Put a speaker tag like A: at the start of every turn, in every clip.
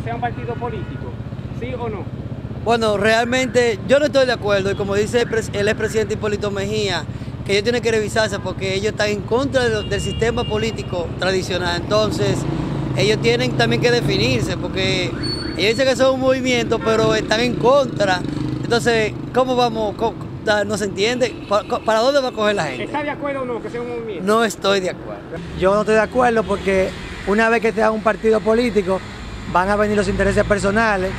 A: que sea un partido político? ¿Sí o no?
B: Bueno, realmente yo no estoy de acuerdo y como dice el, pres- el expresidente Hipólito Mejía, que ellos tienen que revisarse porque ellos están en contra de lo- del sistema político tradicional. Entonces, ellos tienen también que definirse porque ellos dicen que son un movimiento, pero están en contra. Entonces, ¿cómo vamos? ¿Cómo- da- no se entiende. ¿Pa- ¿Para dónde va a coger la gente?
A: ¿Está de acuerdo o no que sea un movimiento?
B: No estoy de acuerdo.
C: Yo no estoy de acuerdo porque una vez que te da un partido político, van a venir los intereses personales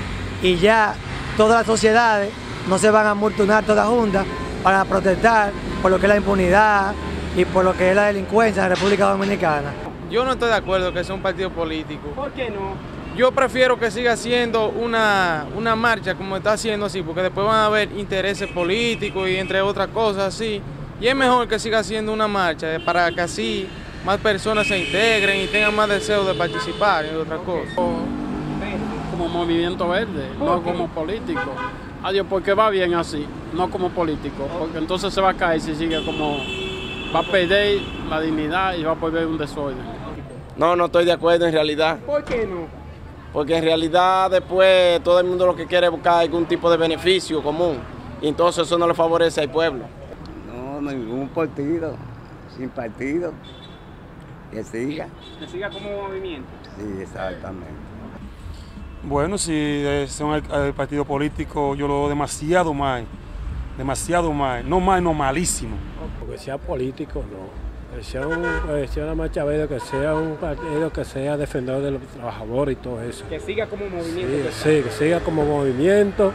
C: y ya todas las sociedades no se van a multunar todas juntas para protestar por lo que es la impunidad y por lo que es la delincuencia en la República Dominicana.
D: Yo no estoy de acuerdo que sea un partido político.
A: ¿Por qué no?
D: Yo prefiero que siga siendo una, una marcha como está haciendo así, porque después van a haber intereses políticos y entre otras cosas así. Y es mejor que siga siendo una marcha para que así más personas se integren y tengan más deseo de participar y otras cosas.
E: como movimiento verde,
A: ¿Por
E: no como político. Adiós, porque va bien así, no como político, porque entonces se va a caer si sigue como, va a perder la dignidad y va a volver un desorden.
F: No, no estoy de acuerdo en realidad,
A: ¿Por qué no?
F: porque en realidad después todo el mundo lo que quiere es buscar algún tipo de beneficio común y entonces eso no le favorece al pueblo.
G: No, ningún partido, sin partido. Que siga.
A: Que siga como movimiento.
G: Sí, exactamente.
H: Bueno, si es un eh, partido político, yo lo veo demasiado mal, demasiado mal, no mal, no malísimo.
I: Porque sea político, no. Que sea, un, que sea una marcha verde, que sea un partido que sea defensor de los trabajadores y todo eso.
A: Que siga como movimiento.
I: Sí,
A: que
I: sí, que siga como movimiento,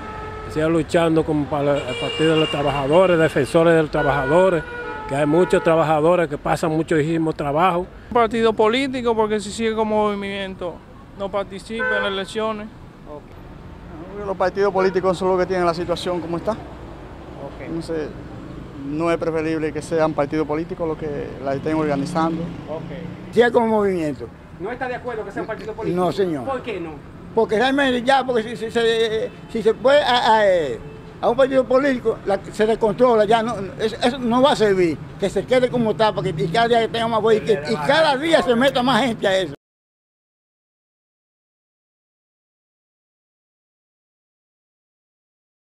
I: que siga luchando como para el partido de los trabajadores, defensores de los trabajadores, que hay muchos trabajadores que pasan muchísimo trabajo.
J: Un partido político porque si sigue como movimiento no participa en las elecciones.
K: Los partidos políticos son los que tienen la situación como está. Entonces, no es preferible que sean partidos políticos los que la estén organizando.
A: Ok.
L: Sea como movimiento.
A: ¿No está de acuerdo que sea un partido político?
L: No, señor.
A: ¿Por qué no?
L: Porque realmente ya, porque si, si se- si se puede a, a, eh, a un partido político, la- se descontrola, ya no, eso, no va a servir. Que se quede como está, porque y cada día que tenga más voz y, y cada día se meta más gente a eso.